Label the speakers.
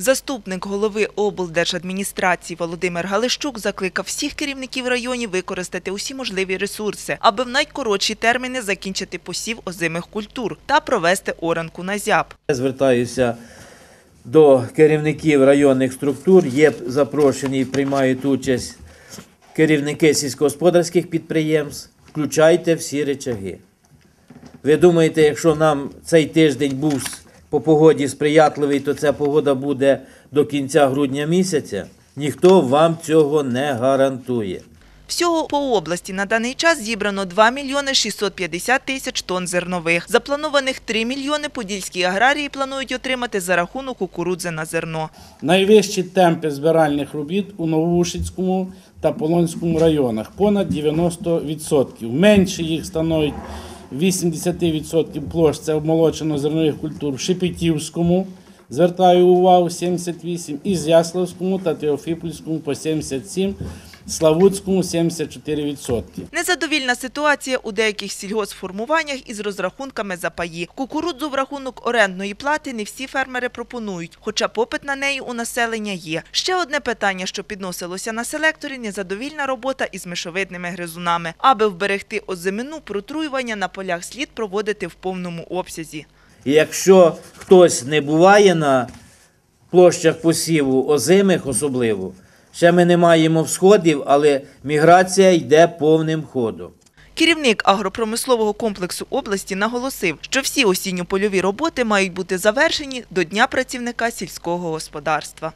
Speaker 1: Заступник голови облдержадміністрації Володимир Галищук закликав всіх керівників районів використати усі можливі ресурси, аби в найкоротші терміни закінчити посів озимих культур та провести оранку на зяб.
Speaker 2: Звертаюся до керівників районних структур. Є запрошені і приймають участь керівники сільськогосподарських підприємств. Включайте всі речаги. Ви думаєте, якщо нам цей тиждень був по погоді сприятливий, то ця погода буде до кінця грудня місяця? Ніхто вам цього не гарантує.
Speaker 1: Всього по області на даний час зібрано 2 мільйони 650 тисяч тонн зернових. Запланованих 3 мільйони подільські аграрії планують отримати за рахунок кукурудзи на зерно.
Speaker 3: Найвищі темпи збиральних робіт у Новоушицькому та Полонському районах понад 90%. Менше їх становить 80% площ це обмолочено зернових культур в Шепетівському. Звертаю увагу 78, і Зяславському та Теофіпольському по 77, Славутському 74%.
Speaker 1: Незадовільна ситуація у деяких сільгоспформуваннях із розрахунками за паї. Кукурудзу в рахунок орендної плати не всі фермери пропонують, хоча попит на неї у населення є. Ще одне питання, що підносилося на селекторі – незадовільна робота із мишовидними гризунами. Аби вберегти озимину, протруювання на полях слід проводити в повному обсязі.
Speaker 2: Якщо хтось не буває на площах посіву, озимих особливо, ще ми не маємо всходів, але міграція йде повним ходом.
Speaker 1: Керівник агропромислового комплексу області наголосив, що всі осінньо-польові роботи мають бути завершені до Дня працівника сільського господарства.